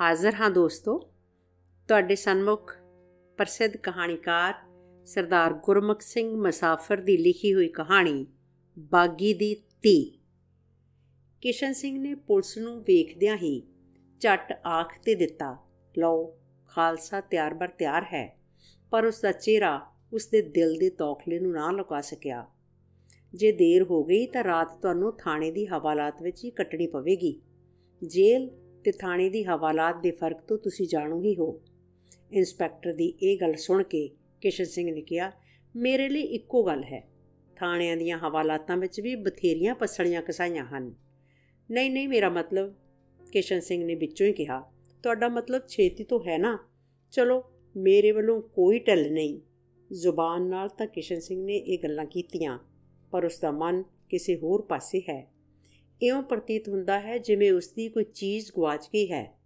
ਹਾਜ਼ਰ ਹਾਂ ਦੋਸਤੋ। ਤੁਹਾਡੇ ਸਨਮੁਖ ਪ੍ਰਸਿੱਧ ਕਹਾਣੀਕਾਰ ਸਰਦਾਰ ਗੁਰਮੁਖ ਸਿੰਘ ਮਸਾਫਰ ਦੀ ਲਿਖੀ ਹੋਈ ਕਹਾਣੀ ਬਾਗੀ ਦੀ ਧੀ। ਕਿਸ਼ਨ ਸਿੰਘ ਨੇ ਪੁਲਿਸ ਨੂੰ ਵੇਖਦਿਆਂ ਹੀ ਝਟ ਆਖ ਤੇ ਦਿੱਤਾ, ਲਓ, ਖਾਲਸਾ ਤਿਆਰ ਬਰ ਤਿਆਰ ਹੈ, ਪਰ ਉਸ ਦਾ ਚਿਹਰਾ ਉਸ ਦੇ ਦਿਲ ਦੇ ਤੌਖਲੇ ਨੂੰ ਨਾ ਲੁਕਾ ਸਕਿਆ। ਜੇ ਦੇਰ ਹੋ ਗਈ ਤਾਂ ਰਾਤ ਤੁਹਾਨੂੰ ਥਾਣੇ ਦੀ ਹਵਾਲਾਤ ਵਿੱਚ ਹੀ ਕੱਟਣੀ ਪਵੇਗੀ। ਜੇਲ੍ਹ ਤੇ ਥਾਣੇ ਦੀ ਹਵਾਲਾਤ ਦੇ ਫ਼ਰਕ ਤੋਂ ਤੁਸੀਂ ਜਾਣੂ ਹੀ ਹੋ। ਇੰਸਪੈਕਟਰ ਦੀ ਇਹ ਗੱਲ ਸੁਣ ਕੇ ਕਿਸ਼ਨ ਸਿੰਘ ਨੇ ਕਿਹਾ, ਮੇਰੇ ਲਈ ਇੱਕੋ ਗੱਲ ਹੈ। ਥਾਣਿਆਂ ਦੀਆਂ ਹਵਾਲਾਤਾਂ ਵਿੱਚ ਵੀ ਬਥੇਰੀਆਂ ਪਸੜੀਆਂ ਕਸਾਈਆਂ ਹਨ। ਨਹੀਂ ਨਹੀਂ, ਮੇਰਾ ਮਤਲਬ, ਕਿਸ਼ਨ ਸਿੰਘ ਨੇ ਵਿੱਚੋਂ ਹੀ ਕਿਹਾ, ਤੁਹਾਡਾ ਮਤਲਬ ਛੇਤੀ ਤੋਂ ਹੈ ਨਾ। ਚਲੋ, ਮੇਰੇ ਵੱਲੋਂ ਕੋਈ ਟੱਲ ਨਹੀਂ। ਜ਼ੁਬਾਨ ਨਾਲ ਤਾਂ ਕਿਸ਼ਨ ਸਿੰਘ ਨੇ ਇਹ ਗੱਲਾਂ ਕੀਤੀਆਂ, ਪਰ ਉਸ ਦਾ ਮਨ ਕਿਸੇ ਹੋਰ ਪਾਸੇ ਹੈ। ਇਉਂ ਪ੍ਰਤੀਤ ਹੁੰਦਾ ਹੈ ਜਿਵੇਂ ਉਸ ਦੀ ਕੋਈ ਚੀਜ਼ ਗਵਾਚ ਗਈ ਹੈ।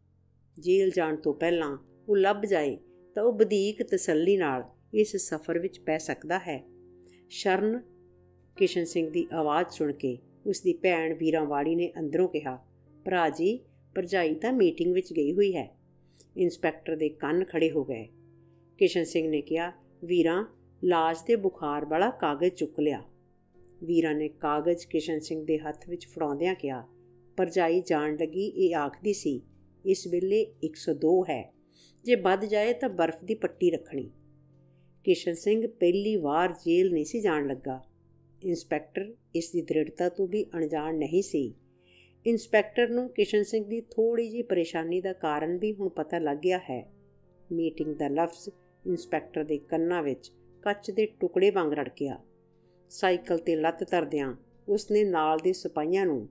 ਜੇਲ੍ਹ ਜਾਣ ਤੋਂ ਪਹਿਲਾਂ ਉਹ ਲੱਭ ਜਾਏ ਤਾਂ ਉਹ ਬਦੀਕ ਤਸੱਲੀ ਨਾਲ ਇਸ ਸਫ਼ਰ ਵਿੱਚ ਪੈ ਸਕਦਾ ਹੈ। ਸ਼ਰਨ ਕਿਸ਼ਨ ਸਿੰਘ ਦੀ ਆਵਾਜ਼ ਸੁਣ ਕੇ ਉਸ ਦੀ ਭੈਣ ਵੀਰਾਂਵਾੜੀ ਨੇ ਅੰਦਰੋਂ ਕਿਹਾ, ਭਰਾ ਜੀ, ਭਰਜਾਈ ਤਾਂ ਮੀਟਿੰਗ ਵਿੱਚ ਗਈ ਹੋਈ ਹੈ। ਇੰਸਪੈਕਟਰ ਦੇ ਕੰਨ ਖੜੇ ਹੋ ਗਏ। ਕਿਸ਼ਨ ਸਿੰਘ ਨੇ ਕਿਹਾ, ਵੀਰਾਂ ਲਾਜ ਦੇ ਬੁਖਾਰ ਵਾਲਾ ਕਾਗਜ਼ ਚੁੱਕ ਲਿਆ। ਵੀਰਾਂ ਨੇ ਕਾਗਜ਼ ਕਿਸ਼ਨ ਸਿੰਘ ਦੇ ਹੱਥ ਵਿੱਚ ਫੜਾਉਂਦਿਆਂ ਕਿਹਾ, ਪਰਜਾਈ ਜਾਣ ਲੱਗੀ, ਇਹ ਆਖਦੀ ਸੀ, ਇਸ ਵੇਲੇ 102 ਹੈ। ਜੇ ਵੱਧ ਜਾਏ ਤਾਂ ਬਰਫ਼ ਦੀ ਪੱਟੀ ਰੱਖਣੀ। ਕਿਸ਼ਨ ਸਿੰਘ ਪਹਿਲੀ ਵਾਰ ਜੇਲ੍ਹ ਨਹੀਂ ਸੀ ਜਾਣ ਲੱਗਾ। ਇੰਸਪੈਕਟਰ ਇਸ ਦੀ ਦ੍ਰਿੜਤਾ ਤੋਂ ਵੀ ਅਣਜਾਣ ਨਹੀਂ ਸੀ। ਇੰਸਪੈਕਟਰ ਨੂੰ ਕਿਸ਼ਨ ਸਿੰਘ ਦੀ ਥੋੜੀ ਜੀ ਪਰੇਸ਼ਾਨੀ ਦਾ ਕਾਰਨ ਵੀ ਹੁਣ ਪਤਾ ਲੱਗ ਗਿਆ ਹੈ। ਮੀਟਿੰਗ ਦਾ ਲਫ਼ਜ਼ ਇੰਸਪੈਕਟਰ ਦੇ ਕੰਨਾਂ ਵਿੱਚ ਕੱਚ ਦੇ ਟੁਕੜੇ ਵਾਂਗ ਰੜਕਿਆ। ਸਾਈਕਲ ਤੇ ਲੱਤ ਧਰਦਿਆਂ ਉਸਨੇ ਨਾਲ ਦੇ ਸਿਪਾਹੀਆਂ ਨੂੰ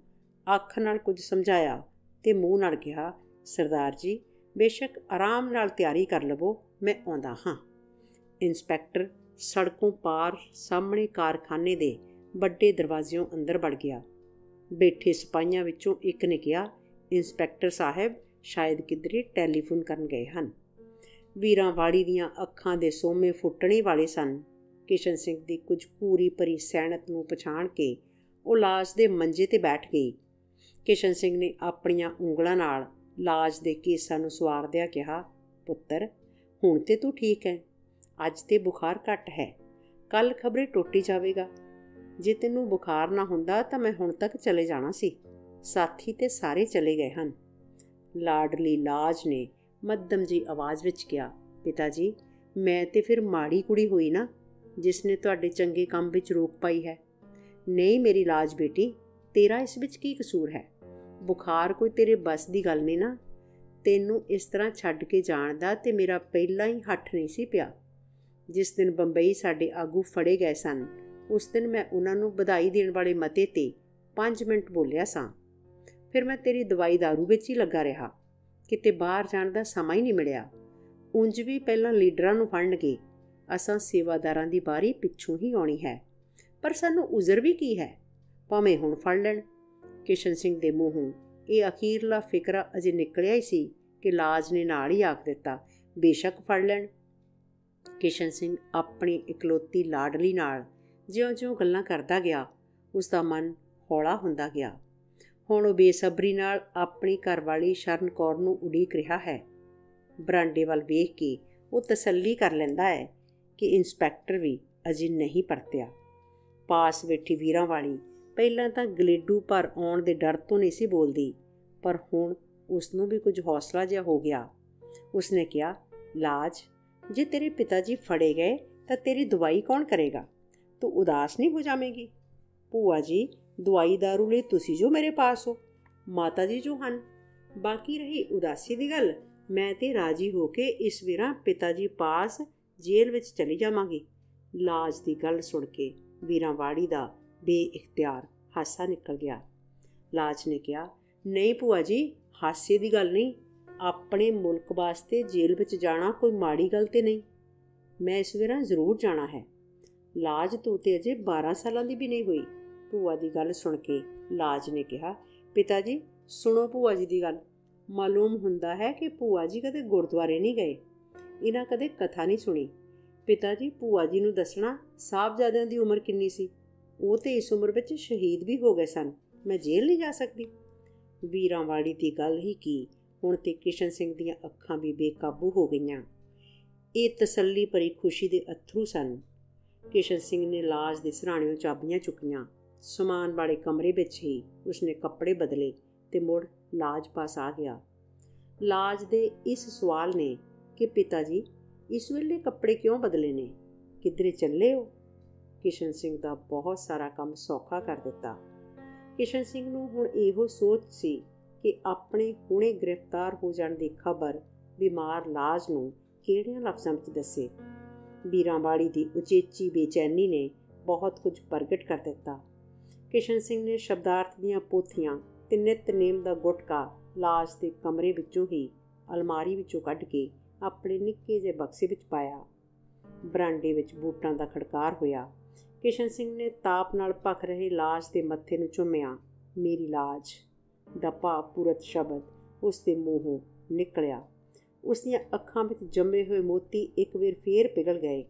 ਅੱਖ ਨਾਲ ਕੁਝ ਸਮਝਾਇਆ ਤੇ ਮੂੰਹ ਨਾਲ ਕਿਹਾ, ਸਰਦਾਰ ਜੀ, ਬੇਸ਼ੱਕ ਆਰਾਮ ਨਾਲ ਤਿਆਰੀ ਕਰ ਲਵੋ, ਮੈਂ ਆਉਂਦਾ ਹਾਂ। ਇੰਸਪੈਕਟਰ ਸੜਕੋਂ ਪਾਰ ਸਾਹਮਣੇ ਕਾਰਖਾਨੇ ਦੇ ਵੱਡੇ ਦਰਵਾਜ਼ਿਓਂ ਅੰਦਰ ਵੜ ਗਿਆ। ਬੈਠੇ ਸਿਪਾਹੀਆਂ ਵਿੱਚੋਂ ਇੱਕ ਨੇ ਕਿਹਾ, ਇੰਸਪੈਕਟਰ ਸਾਹਿਬ, ਸ਼ਾਇਦ ਕਿਧਰੇ ਟੈਲੀਫੋਨ ਕਰਨ ਗਏ ਹਨ। ਵੀਰਾਂ ਵਾੜੀ ਦੀਆਂ ਅੱਖਾਂ ਦੇ ਸੋਮੇ ਫੁੱਟਣੇ ਵਾਲੇ ਸਨ। ਕਿਸ਼ਨ ਸਿੰਘ ਦੀ ਕੁਝ ਪੂਰੀ ਭਰੀ ਸਹਿਣਤ ਨੂੰ ਪਛਾਣ ਕੇ ਉਹ ਲਾਸ਼ ਦੇ ਮੰਜੇ ਤੇ ਬੈਠ ਗਈ। ਕਿਸ਼ਨ ਸਿੰਘ ਨੇ ਆਪਣੀਆਂ ਉਂਗਲਾਂ ਨਾਲ ਲਾਸ਼ ਦੇ ਕੇਸਾਂ ਨੂੰ ਸਵਾਰਦਿਆਂ ਕਿਹਾ, ਪੁੱਤਰ, ਹੁਣ ਤੇ ਤੂੰ ਠੀਕ ਹੈ। ਅੱਜ ਤੇ ਬੁਖਾਰ ਘੱਟ ਹੈ। ਕੱਲ ਖਬਰੇ ਟੁੱਟੀ ਜਾਵੇਗਾ। ਜੇ ਤੈਨੂੰ ਬੁਖਾਰ ਨਾ ਹੁੰਦਾ ਤਾਂ ਮੈਂ ਹੁਣ ਤੱਕ ਚਲੇ ਜਾਣਾ ਸੀ। ਸਾਥੀ ਤੇ ਸਾਰੇ ਚਲੇ ਗਏ ਹਨ। ਲਾਡਲੀ ਲਾਜ ਨੇ ਮੱਧਮ ਜੀ ਆਵਾਜ਼ ਵਿੱਚ ਕਿਹਾ, ਪਿਤਾ ਜੀ, ਮੈਂ ਤੇ ਫਿਰ ਮਾੜੀ ਕੁੜੀ ਹੋਈ ਨਾ ਜਿਸ ਨੇ ਤੁਹਾਡੇ ਚੰਗੇ ਕੰਮ ਵਿੱਚ ਰੋਕ ਪਾਈ ਹੈ। ਨਹੀਂ ਮੇਰੀ ਲਾਜ ਬੇਟੀ, ਤੇਰਾ ਇਸ ਵਿੱਚ ਕੀ ਕਸੂਰ ਹੈ? ਬੁਖਾਰ ਕੋਈ ਤੇਰੇ ਬਸ ਦੀ ਗੱਲ ਨਹੀਂ ਨਾ। ਤੈਨੂੰ ਇਸ ਤਰ੍ਹਾਂ ਛੱਡ ਕੇ ਜਾਣ ਦਾ ਤੇ ਮੇਰਾ ਪਹਿਲਾਂ ਹੀ ਹੱਠ ਨਹੀਂ ਸੀ ਪਿਆ। ਜਿਸ ਦਿਨ ਬੰਬਈ ਸਾਡੇ ਆਗੂ ਫੜੇ ਗਏ ਸਨ, ਉਸ ਦਿਨ ਮੈਂ ਉਹਨਾਂ ਨੂੰ ਵਧਾਈ ਦੇਣ ਵਾਲੇ ਮਤੇ ਤੇ 5 ਮਿੰਟ ਬੋਲਿਆ ਸਾਂ। ਫਿਰ ਮੈਂ ਤੇਰੀ ਦਵਾਈ दारू ਵਿੱਚ ਹੀ ਲੱਗਾ ਰਿਹਾ। ਕਿਤੇ ਬਾਹਰ ਜਾਣ ਦਾ ਸਮਾਂ ਹੀ ਨਹੀਂ ਮਿਲਿਆ। ਉਂਝ ਵੀ ਪਹਿਲਾਂ ਲੀਡਰਾਂ ਨੂੰ ਫੜਨਗੇ ਅਸਾਂ ਸੇਵਾਦਾਰਾਂ ਦੀ ਬਾਰੀ ਪਿੱਛੋਂ ਹੀ ਆਉਣੀ ਹੈ। ਪਰ ਸਾਨੂੰ ਉਜ਼ਰ ਵੀ ਕੀ ਹੈ? ਭਾਵੇਂ ਹੁਣ ਫੜ ਲੈਣ। ਕਿਸ਼ਨ ਸਿੰਘ ਦੇ ਮੂੰਹੋਂ ਇਹ ਅਖੀਰਲਾ ਫਿਕਰਾ ਅਜੇ ਨਿਕਲਿਆ ਹੀ ਸੀ ਕਿ ਲਾਜ ਨੇ ਨਾਲ ਹੀ ਆਖ ਦਿੱਤਾ, ਬੇਸ਼ੱਕ ਫੜ ਲੈਣ। ਕਿਸ਼ਨ ਸਿੰਘ ਆਪਣੀ ਇਕਲੋਤੀ ਲਾਡਲੀ ਨਾਲ ਜਿਉਂ-ਜਿਉਂ ਗੱਲਾਂ ਕਰਦਾ ਗਿਆ ਉਸ ਦਾ ਮਨ ਹੌਲਾ ਹੁੰਦਾ ਗਿਆ। ਹੁਣ ਉਹ ਬੇਸਬਰੀ ਨਾਲ ਆਪਣੀ ਘਰਵਾਲੀ ਸ਼ਰਨ ਕੌਰ ਨੂੰ ਉਡੀਕ ਰਿਹਾ ਹੈ। ਬਰਾਂਡੇ ਵੱਲ ਵੇਖ ਕੇ ਉਹ ਤਸੱਲੀ ਕਰ ਲੈਂਦਾ ਹੈ ਕਿ ਇੰਸਪੈਕਟਰ ਵੀ ਅਜੇ ਨਹੀਂ ਪਰਤਿਆ। ਪਾਸ ਬੈਠੀ ਵੀਰਾਂ ਵਾਲੀ ਪਹਿਲਾਂ ਤਾਂ ਗਲੇਡੂ ਪਰ ਆਉਣ ਦੇ ਡਰ ਤੋਂ ਨਹੀਂ ਸੀ ਬੋਲਦੀ, ਪਰ ਹੁਣ ਉਸ ਨੂੰ ਵੀ ਕੁਝ ਹੌਸਲਾ ਜਿਹਾ ਹੋ ਗਿਆ। ਉਸਨੇ ਕਿਹਾ, ਲਾਜ, ਜੇ ਤੇਰੇ ਪਿਤਾ ਜੀ ਫੜੇ ਗਏ ਤਾਂ ਤੇਰੀ ਦਵਾਈ ਕੌਣ ਕਰੇਗਾ? ਤੂੰ ਉਦਾਸ ਨਹੀਂ ਹੋ ਜਾਵੇਂਗੀ? ਭੂਆ ਜੀ, ਦਵਾਈ दारू ਲਈ ਤੁਸੀਂ ਜੋ ਮੇਰੇ ਪਾਸ ਹੋ। ਮਾਤਾ ਜੀ ਜੋ ਹਨ। ਬਾਕੀ ਰਹੀ ਉਦਾਸੀ ਦੀ ਗੱਲ, ਮੈਂ ਤੇ ਰਾਜੀ ਹੋ ਕੇ ਇਸ ਵੇਰਾ ਪਿਤਾ ਜੀ ਪਾਸ ਜੇਲ੍ਹ ਵਿੱਚ ਚਲੀ ਜਾਵਾਂਗੀ। ਲਾਜ ਦੀ ਗੱਲ ਸੁਣ ਕੇ ਵੀਰਾਂਵਾੜੀ ਦਾ ਬੇਇਖਤਿਆਰ ਹਾਸਾ ਨਿਕਲ ਗਿਆ। ਲਾਜ ਨੇ ਕਿਹਾ, ਨਹੀਂ ਭੂਆ ਜੀ, ਹਾਸੇ ਦੀ ਗੱਲ ਨਹੀਂ। ਆਪਣੇ ਮੁਲਕ ਵਾਸਤੇ ਜੇਲ੍ਹ ਵਿੱਚ ਜਾਣਾ ਕੋਈ ਮਾੜੀ ਗੱਲ ਤੇ ਨਹੀਂ। ਮੈਂ ਇਸ ਵੇਰਾ ਜ਼ਰੂਰ ਜਾਣਾ ਹੈ। ਲਾਜ ਤੂੰ ਤੇ ਅਜੇ 12 ਸਾਲਾਂ ਦੀ ਵੀ ਨਹੀਂ ਹੋਈ। ਭੂਆ ਦੀ ਗੱਲ ਸੁਣ ਕੇ ਲਾਜ ਨੇ ਕਿਹਾ, ਪਿਤਾ ਜੀ, ਸੁਣੋ ਭੂਆ ਜੀ ਦੀ ਗੱਲ। ਮਾਲੂਮ ਹੁੰਦਾ ਹੈ ਕਿ ਭੂਆ ਜੀ ਕਦੇ ਗੁਰਦੁਆਰੇ ਨਹੀਂ ਗਏ। ਇਹਨਾਂ ਕਦੇ ਕਥਾ ਨਹੀਂ ਸੁਣੀ। ਪਿਤਾ ਜੀ, ਭੂਆ ਜੀ ਨੂੰ ਦੱਸਣਾ ਸਾਹਿਬਜ਼ਾਦਿਆਂ ਦੀ ਉਮਰ ਕਿੰਨੀ ਸੀ? ਉਹ ਤੇ ਇਸ ਉਮਰ ਵਿੱਚ ਸ਼ਹੀਦ ਵੀ ਹੋ ਗਏ ਸਨ। ਮੈਂ ਜੇਲ੍ਹ ਨਹੀਂ ਜਾ ਸਕਦੀ। ਵੀਰਾਂਵਾਲੀ ਦੀ ਗੱਲ ਹੀ ਕੀ? ਹੁਣ ਤੇ ਕਿਸ਼ਨ ਸਿੰਘ ਦੀਆਂ ਅੱਖਾਂ ਵੀ ਬੇਕਾਬੂ ਹੋ ਗਈਆਂ। ਇਹ ਤਸੱਲੀ ਭਰੀ ਖੁਸ਼ੀ ਦੇ ਅਥਰੂ ਸਨ। ਕਿਸ਼ਨ ਸਿੰਘ ਨੇ ਲਾਜ ਦੇ ਸਰਾਣਿਓਂ ਚਾਬੀਆਂ ਚੁੱਕੀਆਂ। ਸਮਾਨ ਵਾਲੇ ਕਮਰੇ ਵਿੱਚ ਹੀ ਉਸਨੇ ਕੱਪੜੇ ਬਦਲੇ ਤੇ ਮੁੜ ਲਾਜ ਪਾਸ ਆ ਗਿਆ। ਲਾਜ ਦੇ ਇਸ ਸਵਾਲ ਨੇ ਕਿ ਪਿਤਾ ਜੀ ਇਸ ਵੇਲੇ ਕੱਪੜੇ ਕਿਉਂ ਬਦਲੇ ਨੇ? ਕਿਧਰੇ ਚੱਲੇ ਹੋ? ਕਿਸ਼ਨ ਸਿੰਘ ਦਾ ਬਹੁਤ ਸਾਰਾ ਕੰਮ ਸੌਖਾ ਕਰ ਦਿੱਤਾ। ਕਿਸ਼ਨ ਸਿੰਘ ਨੂੰ ਹੁਣ ਇਹੋ ਸੋਚ ਸੀ ਕਿ ਆਪਣੇ ਹੁਣੇ ਗ੍ਰਿਫਤਾਰ ਹੋ ਜਾਣ ਦੀ ਖਬਰ ਬਿਮਾਰ ਲਾਜ ਨੂੰ ਕਿਹੜਿਆਂ ਲਫ਼ਜ਼ਾਂ ਵਿੱਚ ਦੱਸੇ? ਬੀਰਾਂਵਾਲੀ ਦੀ ਉਚੇਚੀ ਬੇਚੈਨੀ ਨੇ ਬਹੁਤ ਕੁਝ ਪ੍ਰਗਟ ਕਰ ਦਿੱਤਾ। ਕਿਸ਼ਨ ਸਿੰਘ ਨੇ ਸ਼ਬਦਾਰਥ ਦੀਆਂ ਪੋਥੀਆਂ ਤੇ ਨਿਤਨੇਮ ਦਾ ਗੁਟਕਾ ਲਾਜ ਦੇ ਕਮਰੇ ਵਿੱਚੋਂ ਹੀ ਅਲਮਾਰੀ ਵਿੱਚੋਂ ਕੱਢ ਕੇ ਆਪਣੇ ਨਿੱਕੇ ਜਿਹੇ ਬਕਸੇ ਵਿੱਚ ਪਾਇਆ। ਬਰਾਂਡੇ ਵਿੱਚ ਬੂਟਾਂ ਦਾ ਖੜਕਾਰ ਹੋਇਆ। ਕਿਸ਼ਨ ਸਿੰਘ ਨੇ ਤਾਪ ਨਾਲ ਭਖ ਰਹੇ ਲਾਸ਼ ਦੇ ਮੱਥੇ ਨੂੰ ਚੁੰਮਿਆ। ਮੇਰੀ ਲਾਜ ਦਾ ਭਾਵਪੂਰਤ ਸ਼ਬਦ ਉਸ ਦੇ ਮੂੰਹੋਂ ਨਿਕਲਿਆ। ਉਸ ਦੀਆਂ ਅੱਖਾਂ ਵਿੱਚ ਜੰਮੇ ਹੋਏ ਮੋਤੀ ਇੱਕ ਵਾਰ ਫੇਰ ਪਿਘਲ ਗਏ।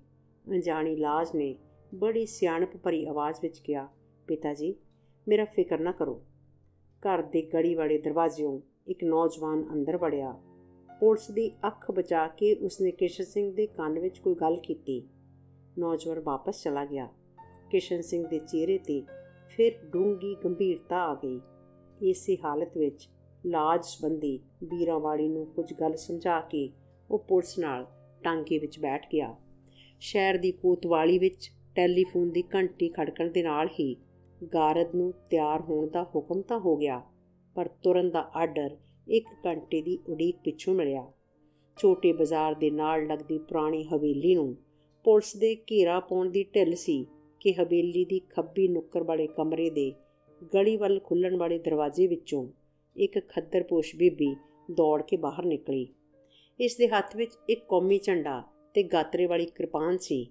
ਅਣਜਾਣੀ ਲਾਜ ਨੇ ਬੜੀ ਸਿਆਣਪ ਭਰੀ ਆਵਾਜ਼ ਵਿੱਚ ਕਿਹਾ, ਪਿਤਾ ਜੀ, ਮੇਰਾ ਫਿਕਰ ਨਾ ਕਰੋ। ਘਰ ਦੇ ਗੜੀ ਵਾਲੇ ਦਰਵਾਜ਼ਿਓਂ ਇੱਕ ਨੌਜਵਾਨ ਅੰਦਰ ਵੜਿਆ। ਪੁਲਿਸ ਦੀ ਅੱਖ ਬਚਾ ਕੇ ਉਸਨੇ ਕਿਸ਼ਨ ਸਿੰਘ ਦੇ ਕੰਨ ਵਿੱਚ ਕੋਈ ਗੱਲ ਕੀਤੀ। ਨੌਜਵਾਨ ਵਾਪਸ ਚਲਾ ਗਿਆ। ਕਿਸ਼ਨ ਸਿੰਘ ਦੇ ਚਿਹਰੇ ਤੇ ਫਿਰ ਡੂੰਗੀ ਗੰਭੀਰਤਾ ਆ ਗਈ। ਇਸੇ ਹਾਲਤ ਵਿੱਚ ਲਾਜ ਸੰਬੰਧੀ ਵੀਰਾਂਵਾਲੀ ਨੂੰ ਕੁਝ ਗੱਲ ਸਮਝਾ ਕੇ ਉਹ ਪੁਲਿਸ ਨਾਲ ਟਾਂਕੇ ਵਿੱਚ ਬੈਠ ਗਿਆ। ਸ਼ਹਿਰ ਦੀ ਕੋਤਵਾਲੀ ਵਿੱਚ ਟੈਲੀਫੋਨ ਦੀ ਘੰਟੀ ਖੜਕਣ ਦੇ ਨਾਲ ਹੀ ਗਾਰਦ ਨੂੰ ਤਿਆਰ ਹੋਣ ਦਾ ਹੁਕਮ ਤਾਂ ਹੋ ਗਿਆ, ਪਰ ਤੁਰਨ ਦਾ ਆਰਡਰ ਇੱਕ ਘੰਟੇ ਦੀ ਉਡੀਕ ਪਿੱਛੋਂ ਮਿਲਿਆ। ਛੋਟੇ ਬਾਜ਼ਾਰ ਦੇ ਨਾਲ ਲੱਗਦੀ ਪੁਰਾਣੀ ਹਵੇਲੀ ਨੂੰ ਪੁਲਿਸ ਦੇ ਘੇਰਾ ਪਾਉਣ ਦੀ ਢਿੱਲ ਸੀ ਕਿ ਹਵੇਲੀ ਦੀ ਖੱਬੀ ਨੁੱਕਰ ਵਾਲੇ ਕਮਰੇ ਦੇ ਗਲੀ ਵੱਲ ਖੁੱਲਣ ਵਾਲੇ ਦਰਵਾਜ਼ੇ ਵਿੱਚੋਂ ਇੱਕ ਖੱਦਰਪੋਸ਼ ਬੀਬੀ ਦੌੜ ਕੇ ਬਾਹਰ ਨਿਕਲੀ। ਇਸ ਦੇ ਹੱਥ ਵਿੱਚ ਇੱਕ ਕੌਮੀ ਝੰਡਾ ਤੇ ਗਾਤਰੇ ਵਾਲੀ ਕਿਰਪਾਨ ਸੀ।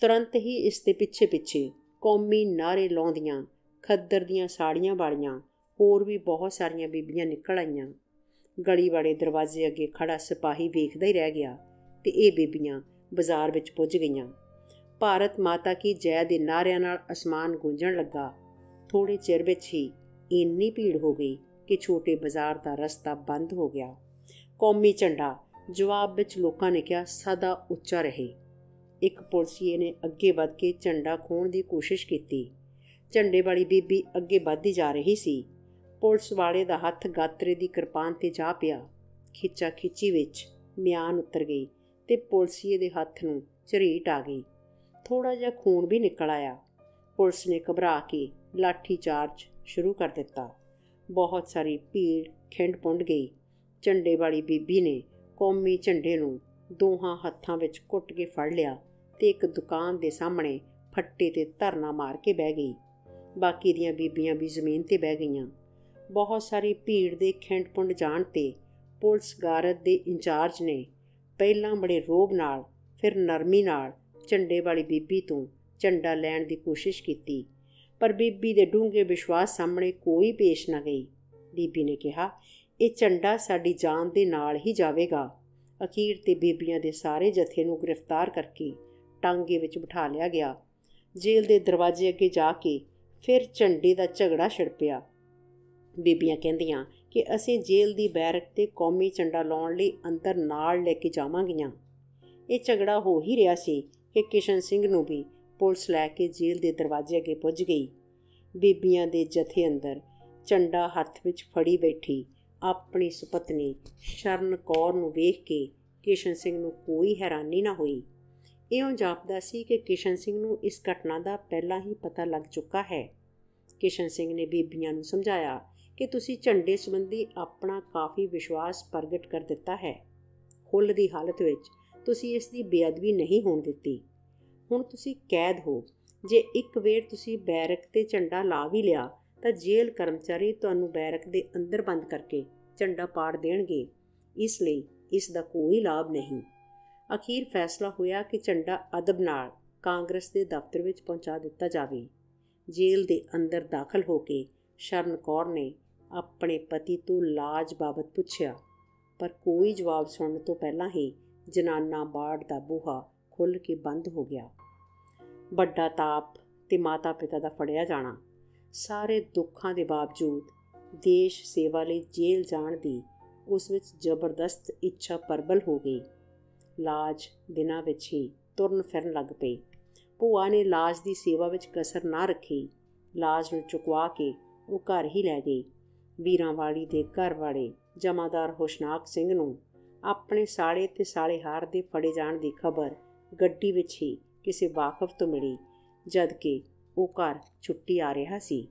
ਤੁਰੰਤ ਹੀ ਇਸ ਦੇ ਪਿੱਛੇ ਪਿੱਛੇ ਕੌਮੀ ਨਾਰੇ ਲਾਉਂਦੀਆਂ ਖੱਦਰ ਦੀਆਂ ਸਾੜੀਆਂ ਵਾਲੀਆਂ ਹੋਰ ਵੀ ਬਹੁਤ ਸਾਰੀਆਂ ਬੀਬੀਆਂ ਨਿਕਲ ਆਈਆਂ। ਗਲੀ ਵਾਲੇ ਦਰਵਾਜ਼ੇ ਅੱਗੇ ਖੜਾ ਸਿਪਾਹੀ ਵੇਖਦਾ ਹੀ ਰਹਿ ਗਿਆ ਤੇ ਇਹ ਬੀਬੀਆਂ ਬਾਜ਼ਾਰ ਵਿੱਚ ਪੁੱਜ ਗਈਆਂ। ਭਾਰਤ ਮਾਤਾ ਕੀ ਜੈ ਦੇ ਨਾਰਿਆਂ ਨਾਲ ਅਸਮਾਨ ਗੂੰਜਣ ਲੱਗਾ। ਥੋੜੇ ਚਿਰ ਵਿੱਚ ਹੀ ਇੰਨੀ ਭੀੜ ਹੋ ਗਈ ਕਿ ਛੋਟੇ ਬਾਜ਼ਾਰ ਦਾ ਰਸਤਾ ਬੰਦ ਹੋ ਗਿਆ। ਕੌਮੀ ਝੰਡਾ ਜਵਾਬ ਵਿੱਚ ਲੋਕਾਂ ਨੇ ਕਿਹਾ, ਸਦਾ ਉੱਚਾ ਰਹੇ। ਇੱਕ ਪੁਲਸੀਏ ਨੇ ਅੱਗੇ ਵੱਧ ਕੇ ਝੰਡਾ ਖੋਣ ਦੀ ਕੋਸ਼ਿਸ਼ ਕੀਤੀ। ਝੰਡੇ ਵਾਲੀ ਬੀਬੀ ਅੱਗੇ ਵੱਧਦੀ ਜਾ ਰਹੀ ਸੀ। ਪੁਲਿਸ ਵਾਲੇ ਦਾ ਹੱਥ ਗਾਤਰੇ ਦੀ ਕਿਰਪਾਨ ਤੇ ਜਾ ਪਿਆ। ਖਿੱਚਾ ਖਿੱਚੀ ਵਿੱਚ ਮਿਆਨ ਉਤਰ ਗਈ ਤੇ ਪੁਲਸੀਏ ਦੇ ਹੱਥ ਨੂੰ ਝਰੀਟ ਆ ਗਈ। ਥੋੜਾ ਜਿਹਾ ਖੂਨ ਵੀ ਨਿਕਲ ਆਇਆ। ਪੁਲਿਸ ਨੇ ਘਬਰਾ ਕੇ ਲਾਠੀ ਚਾਰਜ ਸ਼ੁਰੂ ਕਰ ਦਿੱਤਾ। ਬਹੁਤ ਸਾਰੀ ਭੀੜ ਖਿੰਡ ਪੁੰਡ ਗਈ। ਝੰਡੇ ਵਾਲੀ ਬੀਬੀ ਨੇ ਕੌਮੀ ਝੰਡੇ ਨੂੰ ਦੋਹਾਂ ਹੱਥਾਂ ਵਿੱਚ ਕੁੱਟ ਕੇ ਫੜ ਲਿਆ ਤੇ ਇੱਕ ਦੁਕਾਨ ਦੇ ਸਾਹਮਣੇ ਫੱਟੇ ਤੇ ਧਰਨਾ ਮਾਰ ਕੇ ਬਹਿ ਗਈ। ਬਾਕੀ ਦੀਆਂ ਬੀਬੀਆਂ ਵੀ ਜ਼ਮੀਨ ਤੇ ਬਹਿ ਗਈਆਂ। ਬਹੁਤ ਸਾਰੀ ਭੀੜ ਦੇ ਖਿੰਡ ਪੁੰਡ ਜਾਣ ਤੇ ਪੁਲਿਸ ਗਾਰਦ ਦੇ ਇੰਚਾਰਜ ਨੇ ਪਹਿਲਾਂ ਬੜੇ ਰੋਬ ਨਾਲ, ਫਿਰ ਨਰਮੀ ਨਾਲ ਝੰਡੇ ਵਾਲੀ ਬੀਬੀ ਤੋਂ ਝੰਡਾ ਲੈਣ ਦੀ ਕੋਸ਼ਿਸ਼ ਕੀਤੀ, ਪਰ ਬੀਬੀ ਦੇ ਡੂੰਘੇ ਵਿਸ਼ਵਾਸ ਸਾਹਮਣੇ ਕੋਈ ਪੇਸ਼ ਨਾ ਗਈ। ਬੀਬੀ ਨੇ ਕਿਹਾ, ਇਹ ਝੰਡਾ ਸਾਡੀ ਜਾਨ ਦੇ ਨਾਲ ਹੀ ਜਾਵੇਗਾ। ਅਖੀਰ ਤੇ ਬੀਬੀਆਂ ਦੇ ਸਾਰੇ ਜਥੇ ਨੂੰ ਗ੍ਰਿਫਤਾਰ ਕਰਕੇ ਟਾਂਗੇ ਵਿੱਚ ਬਿਠਾ ਲਿਆ ਗਿਆ। ਜੇਲ੍ਹ ਦੇ ਦਰਵਾਜ਼ੇ ਅੱਗੇ ਜਾ ਕੇ ਫਿਰ ਝੰਡੇ ਦਾ ਝਗੜਾ ਛਿੜਪਿਆ ਬੀਬੀਆਂ ਕਹਿੰਦੀਆਂ ਕਿ ਅਸੀਂ ਜੇਲ੍ਹ ਦੀ ਬੈਰਕ ਤੇ ਕੌਮੀ ਝੰਡਾ ਲਾਉਣ ਲਈ ਅੰਦਰ ਨਾਲ ਲੈ ਕੇ ਜਾਵਾਂਗੀਆਂ। ਇਹ ਝਗੜਾ ਹੋ ਹੀ ਰਿਹਾ ਸੀ ਕਿ ਕਿਸ਼ਨ ਸਿੰਘ ਨੂੰ ਵੀ ਪੁਲਿਸ ਲੈ ਕੇ ਜੇਲ੍ਹ ਦੇ ਦਰਵਾਜ਼ੇ ਅੱਗੇ ਪੁੱਜ ਗਈ। ਬੀਬੀਆਂ ਦੇ ਜਥੇ ਅੰਦਰ ਝੰਡਾ ਹੱਥ ਵਿੱਚ ਫੜੀ ਬੈਠੀ ਆਪਣੀ ਸੁਪਤਨੀ ਸ਼ਰਨ ਕੌਰ ਨੂੰ ਵੇਖ ਕੇ ਕਿਸ਼ਨ ਸਿੰਘ ਨੂੰ ਕੋਈ ਹੈਰਾਨੀ ਨਾ ਹੋਈ। ਇਉਂ ਜਾਪਦਾ ਸੀ ਕਿ ਕਿਸ਼ਨ ਸਿੰਘ ਨੂੰ ਇਸ ਘਟਨਾ ਦਾ ਪਹਿਲਾਂ ਹੀ ਪਤਾ ਲੱਗ ਚੁੱਕਾ ਹੈ। ਕਿਸ਼ਨ ਸਿੰਘ ਨੇ ਬੀਬੀਆਂ ਨੂੰ ਸਮਝਾਇਆ ਕਿ ਤੁਸੀਂ ਝੰਡੇ ਸੰਬੰਧੀ ਆਪਣਾ ਕਾਫੀ ਵਿਸ਼ਵਾਸ ਪ੍ਰਗਟ ਕਰ ਦਿੱਤਾ ਹੈ। ਹੁੱਲ ਦੀ ਹਾਲਤ ਵਿੱਚ ਤੁਸੀਂ ਇਸ ਦੀ ਬੇਅਦਬੀ ਨਹੀਂ ਹੋਣ ਦਿੱਤੀ। ਹੁਣ ਤੁਸੀਂ ਕੈਦ ਹੋ। ਜੇ ਇੱਕ ਵੇਰ ਤੁਸੀਂ ਬੈਰਕ ਤੇ ਝੰਡਾ ਲਾ ਵੀ ਲਿਆ, ਤਾਂ ਜੇਲ੍ਹ ਕਰਮਚਾਰੀ ਤੁਹਾਨੂੰ ਬੈਰਕ ਦੇ ਅੰਦਰ ਬੰਦ ਕਰਕੇ ਝੰਡਾ ਪਾੜ ਦੇਣਗੇ। ਇਸ ਲਈ ਇਸ ਦਾ ਕੋਈ ਲਾਭ ਨਹੀਂ। ਅਖੀਰ ਫੈਸਲਾ ਹੋਇਆ ਕਿ ਝੰਡਾ ਅਦਬ ਨਾਲ ਕਾਂਗਰਸ ਦੇ ਦਫ਼ਤਰ ਵਿੱਚ ਪਹੁੰਚਾ ਦਿੱਤਾ ਜਾਵੇ। ਜੇਲ੍ਹ ਦੇ ਅੰਦਰ ਦਾਖਲ ਹੋ ਕੇ ਸ਼ਰਨ ਕੌਰ ਨੇ ਆਪਣੇ ਪਤੀ ਤੋਂ ਲਾਜ ਬਾਬਤ ਪੁੱਛਿਆ, ਪਰ ਕੋਈ ਜਵਾਬ ਸੁਣਨ ਤੋਂ ਪਹਿਲਾਂ ਹੀ ਜਨਾਨਾ ਬਾੜ ਦਾ ਬੂਹਾ ਖੁੱਲ ਕੇ ਬੰਦ ਹੋ ਗਿਆ। ਵੱਡਾ ਤਾਪ ਤੇ ਮਾਤਾ ਪਿਤਾ ਦਾ ਫੜਿਆ ਜਾਣਾ, ਸਾਰੇ ਦੁੱਖਾਂ ਦੇ ਬਾਵਜੂਦ ਦੇਸ਼ ਸੇਵਾ ਲਈ ਜੇਲ੍ਹ ਜਾਣ ਦੀ ਉਸ ਵਿੱਚ ਜ਼ਬਰਦਸਤ ਇੱਛਾ ਪਰਬਲ ਹੋ ਗਈ। ਲਾਜ ਦਿਨਾਂ ਵਿੱਚ ਹੀ ਤੁਰਨ ਫਿਰਨ ਲੱਗ ਪਈ। ਭੂਆ ਨੇ ਲਾਜ ਦੀ ਸੇਵਾ ਵਿੱਚ ਕਸਰ ਨਾ ਰੱਖੀ। ਲਾਜ ਨੂੰ ਚੁਕਵਾ ਕੇ ਉਹ ਘਰ ਹੀ ਲੈ ਗਈ। ਵੀਰਾਂਵਾਲੀ ਦੇ ਘਰ ਵਾਲੇ ਜਮਾਦਾਰ ਹੁਸ਼ਨਾਕ ਸਿੰਘ ਨੂੰ ਆਪਣੇ ਸਾਲੇ ਤੇ ਸਾਲੇ ਹਾਰ ਦੇ ਫੜੇ ਜਾਣ ਦੀ ਖਬਰ ਗੱਡੀ ਵਿੱਚ ਹੀ ਕਿਸੇ ਵਾਕਫ ਤੋਂ ਮਿਲੀ, ਜਦ ਕਿ ਉਹ ਘਰ ਛੁੱਟੀ ਆ ਰਿਹਾ ਸੀ।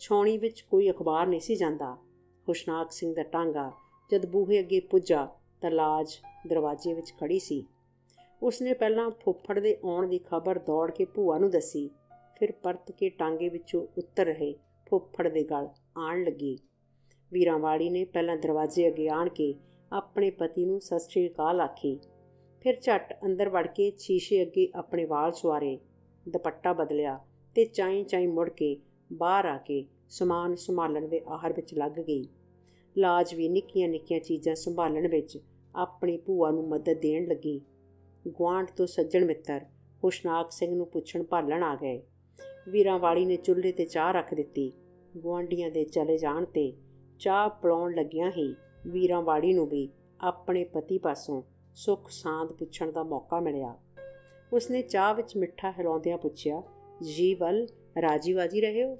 ਛੌਣੀ ਵਿੱਚ ਕੋਈ ਅਖਬਾਰ ਨਹੀਂ ਸੀ ਜਾਂਦਾ। ਹੁਸ਼ਨਾਕ ਸਿੰਘ ਦਾ ਟਾਂਗਾ ਜਦ ਬੂਹੇ ਅੱਗੇ ਪੁੱਜਾ ਤਾਂ ਲਾਜ ਦਰਵਾਜ਼ੇ ਵਿੱਚ ਖੜੀ ਸੀ। ਉਸਨੇ ਪਹਿਲਾਂ ਫੁੱਫੜ ਦੇ ਆਉਣ ਦੀ ਖਬਰ ਦੌੜ ਕੇ ਭੂਆ ਨੂੰ ਦੱਸੀ, ਫਿਰ ਪਰਤ ਕੇ ਟਾਂਗੇ ਵਿੱਚੋਂ ਉੱਤਰ ਰਹੇ ਫੁੱਫੜ ਦੇ ਗਲ ਆਣ ਲੱਗੀ। ਵੀਰਾਂ ਵਾਲੀ ਨੇ ਪਹਿਲਾਂ ਦਰਵਾਜ਼ੇ ਅੱਗੇ ਆਣ ਕੇ ਆਪਣੇ ਪਤੀ ਨੂੰ ਸਤਿ ਸ੍ਰੀ ਅਕਾਲ ਆਖੀ। ਫਿਰ ਝੱਟ ਅੰਦਰ ਵੜ ਕੇ ਸ਼ੀਸ਼ੇ ਅੱਗੇ ਆਪਣੇ ਵਾਲ ਸਵਾਰੇ ਦੁਪੱਟਾ ਬਦਲਿਆ ਤੇ ਚਾਈ ਚਾਈ ਮੁੜ ਕੇ ਬਾਹਰ ਆ ਕੇ ਸਮਾਨ ਸੰਭਾਲਣ ਦੇ ਆਹਰ ਵਿੱਚ ਲੱਗ ਗਈ। ਲਾਜ ਵੀ ਨਿੱਕੀਆਂ ਨਿੱਕੀਆਂ ਚੀਜ਼ਾਂ ਸੰਭਾਲਣ ਵਿੱਚ ਆਪਣੀ ਭੂਆ ਨੂੰ ਮਦਦ ਦੇਣ ਲੱਗੀ। ਗਵਾਂਢ ਤੋਂ ਸੱਜਣ ਮਿੱਤਰ ਹੁਸ਼ਨਾਕ ਸਿੰਘ ਨੂੰ ਪੁੱਛਣ ਭਾਲਣ ਆ ਗਏ। ਵੀਰਾਂ ਵਾਲੀ ਨੇ ਚੁੱਲ੍ਹੇ ਤੇ ਚਾਹ ਰੱਖ ਦਿੱਤੀ। ਗਵਾਂਢੀਆਂ ਦੇ ਚਲੇ ਜਾਣ ਤੇ ਚਾਹ ਪਲਾਉਣ ਲੱਗਿਆਂ ਹੀ ਵੀਰਾਂ ਵਾਲੀ ਨੂੰ ਵੀ ਆਪਣੇ ਪਤੀ ਪਾਸੋਂ ਸੁੱਖ ਸਾਂਦ ਪੁੱਛਣ ਦਾ ਮੌਕਾ ਮਿਲਿਆ। ਉਸਨੇ ਚਾਹ ਵਿੱਚ ਮਿੱਠਾ ਹਿਲਾਉਂਦਿਆਂ ਪੁੱਛਿਆ, ਜੀ ਵੱਲ ਰਾਜੀ ਵਾਜੀ ਰਹੇ ਹੋ?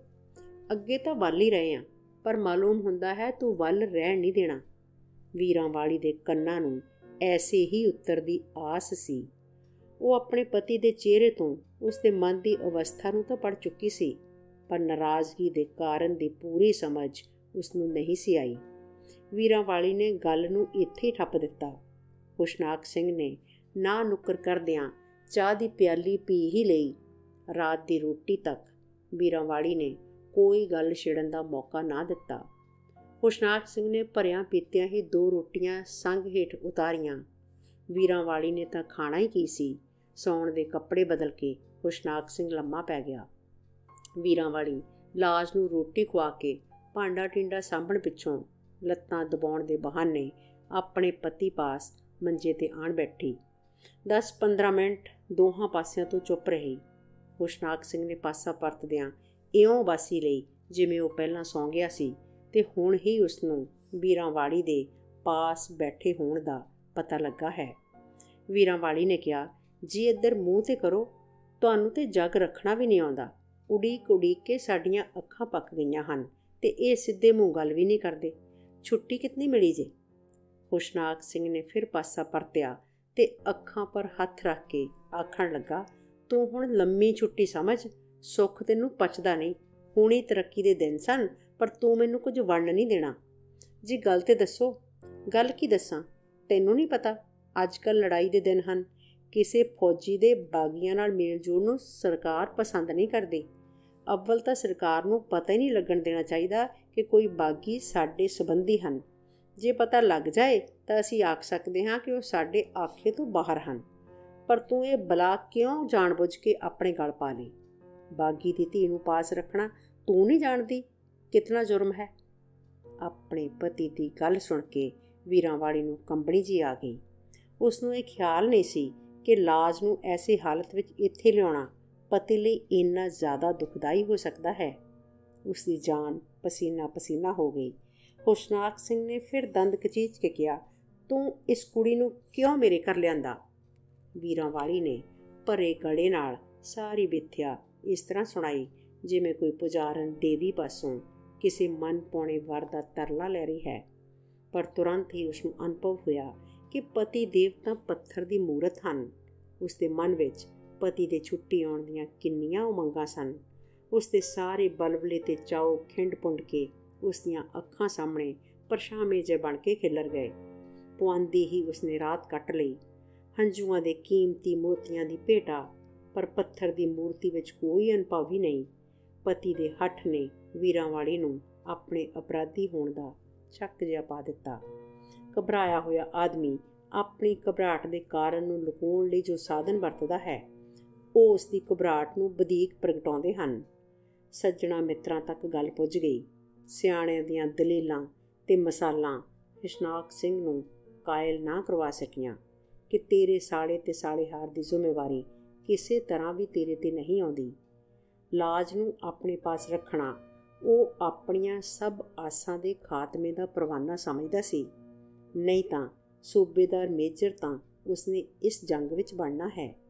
ਅੱਗੇ ਤਾਂ ਵੱਲ ਹੀ ਰਹੇ ਆ ਪਰ ਮਾਲੂਮ ਹੁੰਦਾ ਹੈ ਤੂੰ ਵੱਲ ਰਹਿਣ ਨਹੀਂ ਦੇਣਾ। ਵੀਰਾਂ ਵਾਲੀ ਦੇ ਕੰਨਾਂ ਨੂੰ ਐਸੇ ਹੀ ਉੱਤਰ ਦੀ ਆਸ ਸੀ। ਉਹ ਆਪਣੇ ਪਤੀ ਦੇ ਚਿਹਰੇ ਤੋਂ ਉਸ ਦੇ ਮਨ ਦੀ ਅਵਸਥਾ ਨੂੰ ਤਾਂ ਪੜ ਚੁੱਕੀ ਸੀ, ਪਰ ਨਾਰਾਜ਼ਗੀ ਦੇ ਕਾਰਨ ਦੀ ਪੂਰੀ ਸਮਝ ਉਸ ਨੂੰ ਨਹੀਂ ਸੀ ਆਈ। ਵੀਰਾਂ ਵਾਲੀ ਨੇ ਗੱਲ ਨੂੰ ਇੱਥੇ ਹੀ ਠੱਪ ਦਿੱਤਾ। ਹੁਸ਼ਨਾਕ ਸਿੰਘ ਨੇ ਨਾ ਨੁੱਕਰ ਕਰਦਿਆਂ ਚਾਹ ਦੀ ਪਿਆਲੀ ਪੀ ਹੀ ਲਈ। ਰਾਤ ਦੀ ਰੋਟੀ ਤੱਕ ਵੀਰਾਂ ਵਾਲੀ ਨੇ ਕੋਈ ਗੱਲ ਛੇੜਨ ਦਾ ਮੌਕਾ ਨਾ ਦਿੱਤਾ। ਹੁਸ਼ਨਾਕ ਸਿੰਘ ਨੇ ਭਰਿਆਂ ਪੀਤਿਆਂ ਹੀ ਦੋ ਰੋਟੀਆਂ ਸੰਗ ਹੇਠ ਉਤਾਰੀਆਂ। ਵੀਰਾਂ ਵਾਲੀ ਨੇ ਤਾਂ ਖਾਣਾ ਹੀ ਕੀ ਸੀ? ਸੌਣ ਦੇ ਕੱਪੜੇ ਬਦਲ ਕੇ ਹੁਸ਼ਨਾਕ ਸਿੰਘ ਲੰਮਾ ਪੈ ਗਿਆ। ਵੀਰਾਂ ਵਾਲੀ ਲਾਜ ਨੂੰ ਰੋਟੀ ਖਵਾ ਕੇ ਭਾਂਡਾ ਟਿੰਡਾ ਸਾਂਭਣ ਪਿੱਛੋਂ ਲੱਤਾਂ ਦਬਾਉਣ ਦੇ ਬਹਾਨੇ ਆਪਣੇ ਪਤੀ ਪਾਸ ਮੰਜੇ ਤੇ ਆਣ ਬੈਠੀ। 10-15 ਮਿੰਟ ਦੋਹਾਂ ਪਾਸਿਆਂ ਤੋਂ ਚੁੱਪ ਰਹੀ। ਹੁਸ਼ਨਾਕ ਸਿੰਘ ਨੇ ਪਾਸਾ ਪਰਤਦਿਆਂ ਇਉਂ ਬਾਸੀ ਲਈ ਜਿਵੇਂ ਉਹ ਪਹਿਲਾਂ ਸੌਂ ਗਿਆ ਸੀ ਤੇ ਹੁਣ ਹੀ ਉਸ ਨੂੰ ਵੀਰਾਂ ਵਾਲੀ ਦੇ ਪਾਸ ਬੈਠੇ ਹੋਣ ਦਾ ਪਤਾ ਲੱਗਾ ਹੈ। ਵੀਰਾਂ ਵਾਲੀ ਨੇ ਕਿਹਾ, ਜੀ ਇੱਧਰ ਮੂੰਹ ਤੇ ਕਰੋ, ਤੁਹਾਨੂੰ ਤੇ ਜੱਗ ਰੱਖਣਾ ਵੀ ਨਹੀਂ ਆਉਂਦਾ। ਉਡੀਕ ਉਡੀਕ ਕੇ ਸਾਡੀਆਂ ਅੱਖਾਂ ਪੱਕ ਗਈਆਂ ਹਨ। ਤੇ ਇਹ ਸਿੱਧੇ ਮੂੰਹ ਗੱਲ ਵੀ ਨਹੀਂ ਕਰਦੇ। ਛੁੱਟੀ ਕਿਤਨੀ ਮਿਲੀ ਜੇ? ਹੁਸ਼ਨਾਕ ਸਿੰਘ ਨੇ ਫਿਰ ਪਾਸਾ ਪਰਤਿਆ ਤੇ ਅੱਖਾਂ ਪਰ ਹੱਥ ਰੱਖ ਕੇ ਆਖਣ ਲੱਗਾ, ਤੂੰ ਹੁਣ ਲੰਮੀ ਛੁੱਟੀ ਸਮਝ, ਸੁੱਖ ਤੈਨੂੰ ਪਚਦਾ ਨਹੀਂ। ਹੁਣੀ ਤਰੱਕੀ ਦੇ ਦਿਨ ਸਨ, ਪਰ ਤੂੰ ਮੈਨੂੰ ਕੁਝ ਵੰਡ ਨਹੀਂ ਦੇਣਾ। ਜੀ ਗੱਲ ਤੇ ਦੱਸੋ, ਗੱਲ ਕੀ ਦੱਸਾਂ? ਤੈਨੂੰ ਨਹੀਂ ਪਤਾ ਅੱਜ ਕੱਲ ਲੜਾਈ ਦੇ ਦਿਨ ਹਨ। ਕਿਸੇ ਫੌਜੀ ਦੇ ਬਾਗੀਆਂ ਨਾਲ ਮੇਲ ਜੋੜ ਨੂੰ ਸਰਕਾਰ ਪਸੰਦ ਨਹੀਂ ਕਰਦੀ। ਅਵਲ ਤਾਂ ਸਰਕਾਰ ਨੂੰ ਪਤਾ ਹੀ ਨਹੀਂ ਲੱਗਣ ਦੇਣਾ ਚਾਹੀਦਾ ਕਿ ਕੋਈ ਬਾਗੀ ਸਾਡੇ ਸੰਬੰਧੀ ਹਨ। ਜੇ ਪਤਾ ਲੱਗ ਜਾਏ ਤਾਂ ਅਸੀਂ ਆਖ ਸਕਦੇ ਹਾਂ ਕਿ ਉਹ ਸਾਡੇ ਆਖੇ ਤੋਂ ਬਾਹਰ ਹਨ। ਪਰ ਤੂੰ ਇਹ ਬਲਾ ਕਿਉਂ ਜਾਣਬੁੱਝ ਕੇ ਆਪਣੇ ਗਲ ਪਾ ਲਈ? ਬਾਗੀ ਦੀ ਧੀ ਨੂੰ ਪਾਸ ਰੱਖਣਾ ਤੂੰ ਨਹੀਂ ਜਾਣਦੀ? ਕਿਤਨਾ ਜੁਰਮ ਹੈ? ਆਪਣੇ ਪਤੀ ਦੀ ਗੱਲ ਸੁਣ ਕੇ ਵੀਰਾਂਵਾਲੀ ਨੂੰ ਕੰਬਣੀ ਜੀ ਆ ਗਈ। ਉਸ ਨੂੰ ਇਹ ਖਿਆਲ ਨਹੀਂ ਸੀ ਕਿ ਲਾਜ ਨੂੰ ਐਸੀ ਹਾਲਤ ਵਿੱਚ ਇੱਥੇ ਲਿਆਉਣਾ ਪਤੀ ਲਈ ਇੰਨਾ ਜ਼ਿਆਦਾ ਦੁਖਦਾਈ ਹੋ ਸਕਦਾ ਹੈ। ਉਸ ਦੀ ਜਾਨ ਪਸੀਨਾ ਪਸੀਨਾ ਹੋ ਗਈ। ਹੁਸ਼ਨਾਕ ਸਿੰਘ ਨੇ ਫਿਰ ਦੰਦ ਕਚੀਚ ਕੇ ਕਿਹਾ, ਤੂੰ ਇਸ ਕੁੜੀ ਨੂੰ ਕਿਉਂ ਮੇਰੇ ਘਰ ਲਿਆਂਦਾ? ਵੀਰਾਂ ਵਾਲੀ ਨੇ ਭਰੇ ਗਲੇ ਨਾਲ ਸਾਰੀ ਵਿਥਿਆ ਇਸ ਤਰ੍ਹਾਂ ਸੁਣਾਈ ਜਿਵੇਂ ਕੋਈ ਪੁਜਾਰਨ ਦੇਵੀ ਪਾਸੋਂ ਕਿਸੇ ਮਨ ਪਾਉਣੇ ਵਰ ਦਾ ਤਰਲਾ ਲੈ ਰਹੀ ਹੈ। ਪਰ ਤੁਰੰਤ ਹੀ ਉਸ ਨੂੰ ਅਨੁਭਵ ਹੋਇਆ ਕਿ ਪਤੀ ਦੇਵਤਾ ਪੱਥਰ ਦੀ ਮੂਰਤ ਹਨ। ਉਸ ਦੇ ਮਨ ਵਿੱਚ ਪਤੀ ਦੇ ਛੁੱਟੀ ਆਉਣ ਦੀਆਂ ਕਿੰਨੀਆਂ ਉਮੰਗਾਂ ਸਨ। ਉਸ ਦੇ ਸਾਰੇ ਬਲਬਲੇ ਤੇ ਚਾਉ ਖਿੰਡ ਪੁੰਡ ਕੇ ਉਸ ਦੀਆਂ ਅੱਖਾਂ ਸਾਹਮਣੇ ਪਰਛਾਵੇਂ ਜੇ ਬਣ ਕੇ ਖਿਲਰ ਗਏ। ਪੁਆਂਦੀ ਹੀ ਉਸਨੇ ਰਾਤ ਕੱਟ ਲਈ। ਹੰਝੂਆਂ ਦੇ ਕੀਮਤੀ ਮੋਤੀਆਂ ਦੀ ਭੇਟਾ, ਪਰ ਪੱਥਰ ਦੀ ਮੂਰਤੀ ਵਿੱਚ ਕੋਈ ਅਨੁਭਵ ਹੀ ਨਹੀਂ। ਪਤੀ ਦੇ ਹੱਠ ਨੇ ਵੀਰਾਂ ਵਾਲੀ ਨੂੰ ਆਪਣੇ ਅਪਰਾਧੀ ਹੋਣ ਦਾ ਸ਼ੱਕ ਜਿਹਾ ਪਾ ਦਿੱਤਾ। ਘਬਰਾਇਆ ਹੋਇਆ ਆਦਮੀ ਆਪਣੀ ਘਬਰਾਹਟ ਦੇ ਕਾਰਨ ਨੂੰ ਲੁਕਾਉਣ ਲਈ ਜੋ ਸਾਧਨ ਵਰਤਦਾ ਹੈ ਉਹ ਉਸ ਦੀ ਘਬਰਾਹਟ ਨੂੰ ਵਧੇਕ ਪ੍ਰਗਟਾਉਂਦੇ ਹਨ। ਸੱਜਣਾ ਮਿੱਤਰਾਂ ਤੱਕ ਗੱਲ ਪੁੱਜ ਗਈ। ਸਿਆਣਿਆਂ ਦੀਆਂ ਦਲੀਲਾਂ ਤੇ ਮਸਾਲਾਂ ਹਿਸ਼ਨਾਕ ਸਿੰਘ ਨੂੰ ਕਾਇਲ ਨਾ ਕਰਵਾ ਸਕੀਆਂ ਕਿ ਤੇਰੇ ਸਾਲੇ ਤੇ ਸਾਲੇਹਾਰ ਦੀ ਜ਼ਿੰਮੇਵਾਰੀ ਕਿਸੇ ਤਰ੍ਹਾਂ ਵੀ ਤੇਰੇ ਤੇ ਨਹੀਂ ਆਉਂਦੀ। ਲਾਜ ਨੂੰ ਆਪਣੇ ਪਾਸ ਰੱਖਣਾ ਉਹ ਆਪਣੀਆਂ ਸਭ ਆਸਾਂ ਦੇ ਖਾਤਮੇ ਦਾ ਪ੍ਰਵਾਨਾ ਸਮਝਦਾ ਸੀ। ਨਹੀਂ ਤਾਂ ਸੂਬੇਦਾਰ ਮੇਜਰ ਤਾਂ ਉਸਨੇ ਇਸ ਜੰਗ ਵਿੱਚ ਬਣਨਾ ਹੈ।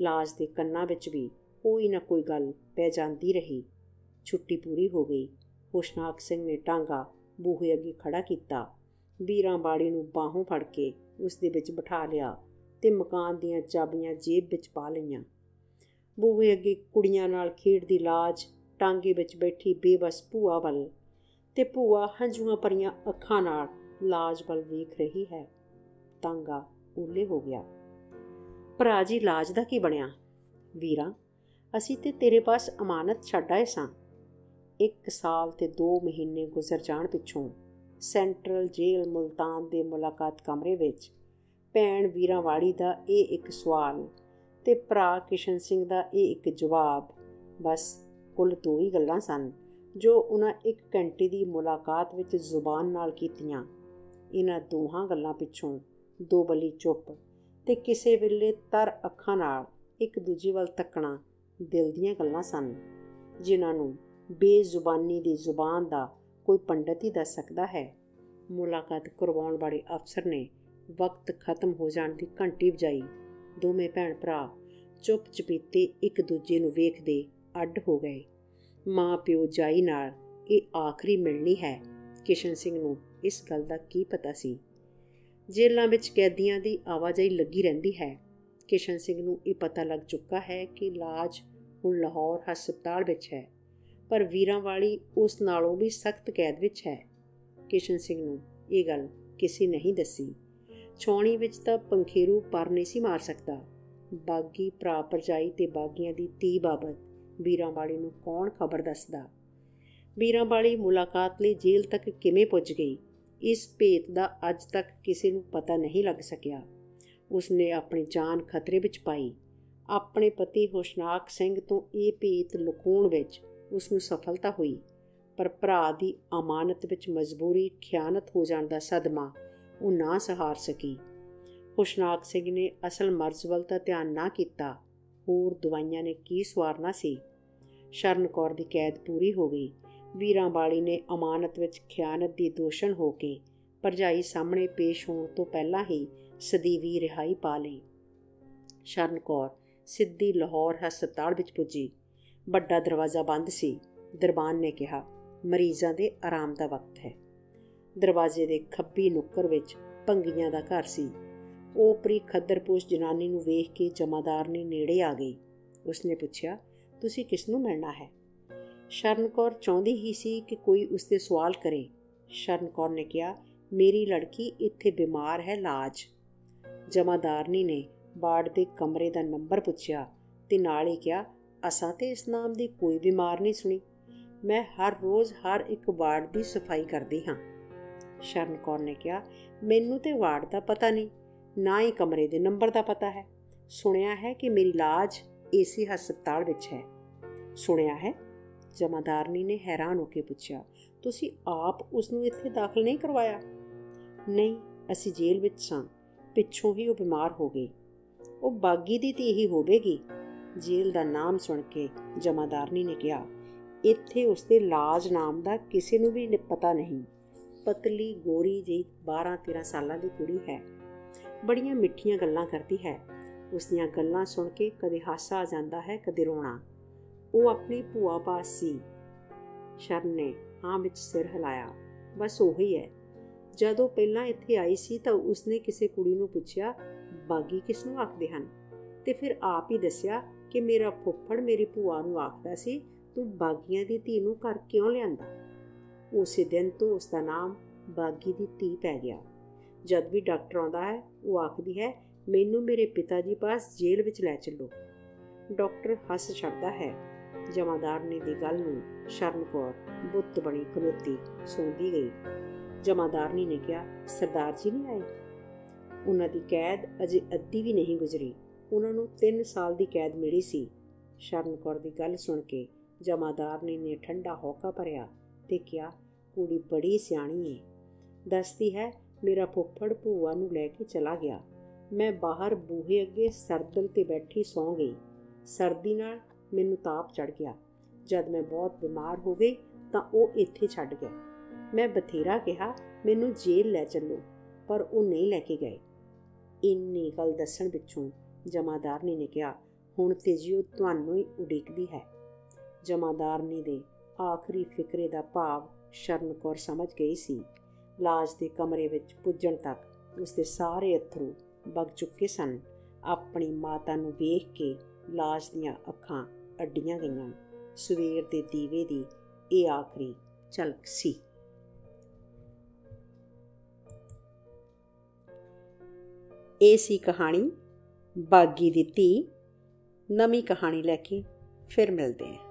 ਲਾਜ ਦੇ ਕੰਨਾਂ ਵਿੱਚ ਵੀ ਕੋਈ ਨਾ ਕੋਈ ਗੱਲ ਪੈ ਜਾਂਦੀ ਰਹੀ। ਛੁੱਟੀ ਪੂਰੀ ਹੋ ਗਈ। ਹੁਸ਼ਨਾਕ ਸਿੰਘ ਨੇ ਟਾਂਗਾ ਬੂਹੇ ਅੱਗੇ ਖੜਾ ਕੀਤਾ। ਵੀਰਾਂ ਬਾੜੀ ਨੂੰ ਬਾਹੋਂ ਫੜ ਕੇ ਉਸ ਦੇ ਵਿੱਚ ਬਿਠਾ ਲਿਆ ਤੇ ਮਕਾਨ ਦੀਆਂ ਚਾਬੀਆਂ ਜੇਬ ਵਿੱਚ ਪਾ ਲਈਆਂ। ਬੂਹੇ ਅੱਗੇ ਕੁੜੀਆਂ ਨਾਲ ਖੇਡਦੀ ਲਾਜ ਟਾਂਗੇ ਵਿੱਚ ਬੈਠੀ ਬੇਬਸ ਭੂਆ ਵੱਲ ਤੇ ਭੂਆ ਹੰਝੂਆਂ ਭਰੀਆਂ ਅੱਖਾਂ ਨਾਲ ਲਾਜ ਵੱਲ ਵੇਖ ਰਹੀ ਹੈ। ਤਾਂਗਾ ਉਲੇ ਹੋ ਗਿਆ। ਭਰਾ ਜੀ, ਲਾਜ ਦਾ ਕੀ ਬਣਿਆ? ਵੀਰਾ, ਅਸੀਂ ਤੇ ਤੇਰੇ ਪਾਸ ਅਮਾਨਤ ਛੱਡ ਆਏ ਸਾਂ। ਇੱਕ ਸਾਲ ਤੇ 2 ਮਹੀਨੇ ਗੁਜ਼ਰ ਜਾਣ ਪਿੱਛੋਂ ਸੈਂਟਰਲ ਜੇਲ੍ਹ ਮੁਲਤਾਨ ਦੇ ਮੁਲਾਕਾਤ ਕਮਰੇ ਵਿੱਚ ਭੈਣ ਵੀਰਾਵਾੜੀ ਦਾ ਇਹ ਇੱਕ ਸਵਾਲ ਤੇ ਭਰਾ ਕਿਸ਼ਨ ਸਿੰਘ ਦਾ ਇਹ ਇੱਕ ਜਵਾਬ, ਬਸ ਕੁੱਲ ਦੋ ਹੀ ਗੱਲਾਂ ਸਨ ਜੋ ਉਹਨਾਂ ਇੱਕ ਘੰਟੇ ਦੀ ਮੁਲਾਕਾਤ ਵਿੱਚ ਜ਼ੁਬਾਨ ਨਾਲ ਕੀਤੀਆਂ। ਇਹਨਾਂ ਦੋਹਾਂ ਗੱਲਾਂ ਪਿੱਛੋਂ ਦੋ ਬਲੀ ਚੁੱਪ ਤੇ ਕਿਸੇ ਵੇਲੇ ਤਰ ਅੱਖਾਂ ਨਾਲ ਇੱਕ ਦੂਜੇ ਵੱਲ ਤੱਕਣਾ ਦਿਲ ਦੀਆਂ ਗੱਲਾਂ ਸਨ, ਜਿਨ੍ਹਾਂ ਨੂੰ ਬੇਜ਼ੁਬਾਨੀ ਦੀ ਜ਼ੁਬਾਨ ਦਾ ਕੋਈ ਪੰਡਤ ਹੀ ਦੱਸ ਸਕਦਾ ਹੈ। ਮੁਲਾਕਾਤ ਕਰਵਾਉਣ ਵਾਲੇ ਅਫਸਰ ਨੇ ਵਕਤ ਖਤਮ ਹੋ ਜਾਣ ਦੀ ਘੰਟੀ ਵਜਾਈ। ਦੋਵੇਂ ਭੈਣ ਭਰਾ ਚੁੱਪ ਚਪੀਤੇ ਇੱਕ ਦੂਜੇ ਨੂੰ ਵੇਖਦੇ ਅੱਡ ਹੋ ਗਏ। ਮਾਂ ਪਿਓ ਜਾਈ ਨਾਲ ਇਹ ਆਖਰੀ ਮਿਲਣੀ ਹੈ। ਕਿਸ਼ਨ ਸਿੰਘ ਨੂੰ ਇਸ ਗੱਲ ਦਾ ਕੀ ਪਤਾ ਸੀ? ਜੇਲ੍ਹਾਂ ਵਿੱਚ ਕੈਦੀਆਂ ਦੀ ਆਵਾਜਾਈ ਲੱਗੀ ਰਹਿੰਦੀ ਹੈ। ਕਿਸ਼ਨ ਸਿੰਘ ਨੂੰ ਇਹ ਪਤਾ ਲੱਗ ਚੁੱਕਾ ਹੈ ਕਿ ਲਾਜ ਹੁਣ ਲਾਹੌਰ ਹਸਪਤਾਲ ਵਿੱਚ ਹੈ, ਪਰ ਵੀਰਾਂ ਵਾਲੀ ਉਸ ਨਾਲੋਂ ਵੀ ਸਖਤ ਕੈਦ ਵਿੱਚ ਹੈ। ਕਿਸ਼ਨ ਸਿੰਘ ਨੂੰ ਇਹ ਗੱਲ ਕਿਸੇ ਨਹੀਂ ਦੱਸੀ। ਛੌਣੀ ਵਿੱਚ ਤਾਂ ਪੰਖੇਰੂ ਪਰ ਨਹੀਂ ਸੀ ਮਾਰ ਸਕਦਾ। ਬਾਗੀ ਭਰਾ ਪਰਜਾਈ ਤੇ ਬਾਗੀਆਂ ਦੀ ਤੀ ਬਾਬਤ ਵੀਰਾਂ ਵਾਲੀ ਨੂੰ ਕੌਣ ਖਬਰ ਦੱਸਦਾ? ਵੀਰਾਂ ਵਾਲੀ ਮੁਲਾਕਾਤ ਲਈ ਜੇਲ੍ਹ ਤੱਕ ਕਿਵੇਂ ਪੁੱਜ ਗਈ? ਇਸ ਭੇਤ ਦਾ ਅੱਜ ਤੱਕ ਕਿਸੇ ਨੂੰ ਪਤਾ ਨਹੀਂ ਲੱਗ ਸਕਿਆ। ਉਸਨੇ ਆਪਣੀ ਜਾਨ ਖਤਰੇ ਵਿੱਚ ਪਾਈ। ਆਪਣੇ ਪਤੀ ਹੁਸ਼ਨਾਕ ਸਿੰਘ ਤੋਂ ਇਹ ਭੇਤ ਲੁਕਾਉਣ ਵਿੱਚ ਉਸ ਨੂੰ ਸਫਲਤਾ ਹੋਈ। ਪਰ ਭਰਾ ਦੀ ਅਮਾਨਤ ਵਿੱਚ ਮਜਬੂਰੀ ਖਿਆਨਤ ਹੋ ਜਾਣ ਦਾ ਸਦਮਾ ਉਹ ਨਾ ਸਹਾਰ ਸਕੀ। ਹੁਸ਼ਨਾਕ ਸਿੰਘ ਨੇ ਅਸਲ ਮਰਜ਼ ਵੱਲ ਤਾਂ ਧਿਆਨ ਨਾ ਕੀਤਾ। ਹੋਰ ਦਵਾਈਆਂ ਨੇ ਕੀ ਸਵਾਰਨਾ ਸੀ? ਸ਼ਰਨ ਕੌਰ ਦੀ ਕੈਦ ਪੂਰੀ ਹੋ ਗਈ। ਵੀਰਾਂ ਵਾਲੀ ਨੇ ਅਮਾਨਤ ਵਿੱਚ ਖਿਆਨਤ ਦੀ ਦੋਸ਼ਣ ਹੋ ਕੇ ਪਰਜਾਈ ਸਾਹਮਣੇ ਪੇਸ਼ ਹੋਣ ਤੋਂ ਪਹਿਲਾਂ ਹੀ ਸਦੀਵੀ ਰਿਹਾਈ ਪਾ ਲਈ। ਸ਼ਰਨ ਕੌਰ ਸਿੱਧੀ ਲਾਹੌਰ ਹਸਪਤਾਲ ਵਿੱਚ ਪੁੱਜੀ। ਵੱਡਾ ਦਰਵਾਜ਼ਾ ਬੰਦ ਸੀ। ਦਰਬਾਨ ਨੇ ਕਿਹਾ, ਮਰੀਜ਼ਾਂ ਦੇ ਆਰਾਮ ਦਾ ਵਕਤ ਹੈ। ਦਰਵਾਜ਼ੇ ਦੇ ਖੱਬੀ ਨੁੱਕਰ ਵਿੱਚ ਭੰਗੀਆਂ ਦਾ ਘਰ ਸੀ। ਉਹ ਪਰੀ ਖੱਦਰਪੋਸ਼ ਜਨਾਨੀ ਨੂੰ ਵੇਖ ਕੇ ਜਮਾਦਾਰ ਨੇ ਨੇੜੇ ਆ ਗਈ। ਉਸਨੇ ਪੁੱਛਿਆ, ਤੁਸੀਂ ਕਿਸ ਨੂੰ ਮਿਲਣਾ ਹੈ? ਸ਼ਰਨ ਕੌਰ ਚਾਹੁੰਦੀ ਹੀ ਸੀ ਕਿ ਕੋਈ ਉਸਤੇ ਸਵਾਲ ਕਰੇ। ਸ਼ਰਨ ਕੌਰ ਨੇ ਕਿਹਾ, ਮੇਰੀ ਲੜਕੀ ਇੱਥੇ ਬਿਮਾਰ ਹੈ, ਲਾਜ। ਜਮਾਦਾਰਨੀ ਨੇ ਬਾੜ ਦੇ ਕਮਰੇ ਦਾ ਨੰਬਰ ਪੁੱਛਿਆ ਤੇ ਨਾਲ ਹੀ ਕਿਹਾ, ਅਸਾਂ ਤੇ ਇਸ ਨਾਮ ਦੀ ਕੋਈ ਬਿਮਾਰ ਨਹੀਂ ਸੁਣੀ। ਮੈਂ ਹਰ ਰੋਜ਼ ਹਰ ਇੱਕ ਵਾਰਡ ਦੀ ਸਫ਼ਾਈ ਕਰਦੀ ਹਾਂ। ਸ਼ਰਨ ਕੌਰ ਨੇ ਕਿਹਾ, ਮੈਨੂੰ ਤੇ ਵਾਰਡ ਦਾ ਪਤਾ ਨਹੀਂ, ਨਾ ਹੀ ਕਮਰੇ ਦੇ ਨੰਬਰ ਦਾ ਪਤਾ ਹੈ। ਸੁਣਿਆ ਹੈ ਕਿ ਮੇਰੀ ਲਾਜ ਏਸੀ ਹਸਪਤਾਲ ਵਿੱਚ ਹੈ। ਸੁਣਿਆ ਹੈ ਜਮਾਦਾਰਨੀ ਨੇ ਹੈਰਾਨ ਹੋ ਕੇ ਪੁੱਛਿਆ, ਤੁਸੀਂ ਆਪ ਉਸ ਨੂੰ ਇੱਥੇ ਦਾਖਲ ਨਹੀਂ ਕਰਵਾਇਆ? ਨਹੀਂ, ਅਸੀਂ ਜੇਲ੍ਹ ਵਿੱਚ ਸਾਂ, ਪਿੱਛੋਂ ਹੀ ਉਹ ਬਿਮਾਰ ਹੋ ਗਈ। ਉਹ ਬਾਗੀ ਦੀ ਧੀ ਹੀ ਹੋਵੇਗੀ। ਜੇਲ੍ਹ ਦਾ ਨਾਮ ਸੁਣ ਕੇ ਜਮਾਦਾਰਨੀ ਨੇ ਕਿਹਾ। ਇੱਥੇ ਉਸਦੇ ਲਾਜ ਨਾਮ ਦਾ ਕਿਸੇ ਨੂੰ ਵੀ ਪਤਾ ਨਹੀਂ। ਪਤਲੀ, ਗੋਰੀ ਜਿਹੀ 12-13 ਸਾਲਾਂ ਦੀ ਕੁੜੀ ਹੈ। ਬੜੀਆਂ ਮਿੱਠੀਆਂ ਗੱਲਾਂ ਕਰਦੀ ਹੈ। ਉਸ ਦੀਆਂ ਗੱਲਾਂ ਸੁਣ ਕੇ ਕਦੇ ਹਾਸਾ ਆ ਜਾਂਦਾ ਹੈ, ਕਦੇ ਰੋਣਾ। ਉਹ ਆਪਣੀ ਭੂਆ ਪਾਸ ਸੀ ਸ਼ਰਨ ਨੇ ਹਾਂ ਵਿੱਚ ਸਿਰ ਹਿਲਾਇਆ। ਬਸ ਉਹੀ ਹੈ ਜਦੋਂ ਪਹਿਲਾਂ ਇੱਥੇ ਆਈ ਸੀ ਤਾਂ ਉਸਨੇ ਕਿਸੇ ਕੁੜੀ ਨੂੰ ਪੁੱਛਿਆ, ਬਾਗੀ ਕਿਸ ਨੂੰ ਆਖਦੇ ਹਨ? ਤੇ ਫਿਰ ਆਪ ਹੀ ਦੱਸਿਆ ਕਿ ਮੇਰਾ ਫੁੱਫੜ ਮੇਰੀ ਭੂਆ ਨੂੰ ਆਖਦਾ ਸੀ, ਤੂੰ ਬਾਗੀਆਂ ਦੀ ਧੀ ਨੂੰ ਘਰ ਕਿਉਂ ਲਿਆਂਦਾ? ਉਸੇ ਦਿਨ ਤੋਂ ਉਸ ਦਾ ਨਾਮ ਬਾਗੀ ਦੀ ਧੀ ਪੈ ਗਿਆ। ਜਦ ਵੀ ਡਾਕਟਰ ਆਉਂਦਾ ਹੈ, ਉਹ ਆਖਦੀ ਹੈ, ਮੈਨੂੰ ਮੇਰੇ ਪਿਤਾ ਜੀ ਪਾਸ ਜੇਲ੍ਹ ਵਿੱਚ ਲੈ ਚੱਲੋ। ਡਾਕਟਰ ਹੱਸ ਛੱਡਦਾ ਹੈ। ਜਮਾਦਾਰ ਨੇ ਦੀ ਗੱਲ ਨੂੰ ਸ਼ਰਨ ਕੌਰ ਬੁੱਤ ਬਣੀ ਖਲੋਤੀ ਸੁਣਦੀ ਗਈ। ਜਮਾਦਾਰਨੀ ਨੇ ਕਿਹਾ, ਸਰਦਾਰ ਜੀ ਨਹੀਂ ਆਏ? ਉਹਨਾਂ ਦੀ ਕੈਦ ਅਜੇ ਅੱਧੀ ਵੀ ਨਹੀਂ ਗੁਜ਼ਰੀ। ਉਹਨਾਂ ਨੂੰ 3 ਸਾਲ ਦੀ ਕੈਦ ਮਿਲੀ ਸੀ। ਸ਼ਰਨ ਕੌਰ ਦੀ ਗੱਲ ਸੁਣ ਕੇ ਜਮਾਦਾਰਨੀ ਨੇ ਠੰਡਾ ਹੌਕਾ ਭਰਿਆ ਤੇ ਕਿਹਾ, ਕੁੜੀ ਬੜੀ ਸਿਆਣੀ ਏ। ਦੱਸਦੀ ਹੈ, ਮੇਰਾ ਫੁੱਫੜ ਭੂਆ ਨੂੰ ਲੈ ਕੇ ਚਲਾ ਗਿਆ। ਮੈਂ ਬਾਹਰ ਬੂਹੇ ਅੱਗੇ ਸਰਦਲ ਤੇ ਬੈਠੀ ਸੌਂ ਗਈ। ਸਰਦੀ ਨਾਲ ਮੈਨੂੰ ਤਾਪ ਚੜ ਗਿਆ। ਜਦ ਮੈਂ ਬਹੁਤ ਬਿਮਾਰ ਹੋ ਗਈ ਤਾਂ ਉਹ ਇੱਥੇ ਛੱਡ ਗਿਆ। ਮੈਂ ਬਥੇਰਾ ਕਿਹਾ, ਮੈਨੂੰ ਜੇਲ੍ਹ ਲੈ ਚੱਲੋ। ਪਰ ਉਹ ਨਹੀਂ ਲੈ ਕੇ ਗਏ। ਇੰਨੀ ਗੱਲ ਦੱਸਣ ਪਿੱਛੋਂ ਜਮਾਦਾਰਨੀ ਨੇ ਕਿਹਾ, ਹੁਣ ਤੇ ਜਿਉ ਤੁਹਾਨੂੰ ਹੀ ਉਡੀਕਦੀ ਹੈ। ਜਮਾਦਾਰਨੀ ਦੇ ਆਖਰੀ ਫਿਕਰੇ ਦਾ ਭਾਵ ਸ਼ਰਨ ਕੌਰ ਸਮਝ ਗਈ ਸੀ। ਲਾਜ ਦੇ ਕਮਰੇ ਵਿੱਚ ਪੁੱਜਣ ਤੱਕ ਉਸ ਦੇ ਸਾਰੇ ਅਥਰੂ ਵਗ ਚੁੱਕੇ ਸਨ। ਆਪਣੀ ਮਾਤਾ ਨੂੰ ਵੇਖ ਕੇ ਲਾਜ ਦੀਆਂ ਅੱਖਾਂ ਅੱਡੀਆਂ ਗਈਆਂ। ਸਵੇਰ ਦੇ ਦੀਵੇ ਦੀ ਇਹ ਆਖਰੀ ਝਲਕ ਸੀ। ਇਹ ਸੀ ਕਹਾਣੀ ਬਾਗੀ ਦੀ ਧੀ। ਨਵੀਂ ਕਹਾਣੀ ਲੈ ਕੇ ਫਿਰ ਮਿਲਦੇ ਹਾਂ।